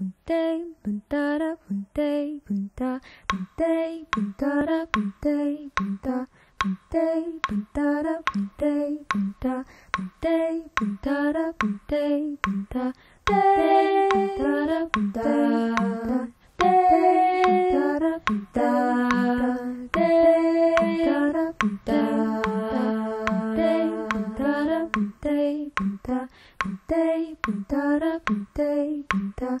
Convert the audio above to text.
bunday, bundada, day, bunda, Day, bundada, bunday, day, bunday, Day, bunday, bunda, day, bundada, Day, bunda, bunday, day, bunda, day, bundada, bunda, day, bundada, bunda, day, bundada, bunday, Day, bunday, bundada, day, bunda.